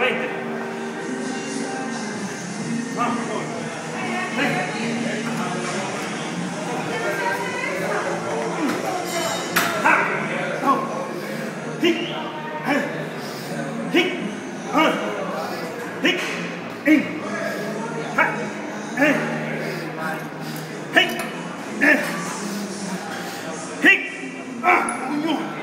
veramente. Vamos, vamos. Hey! Hey! Ah! Union!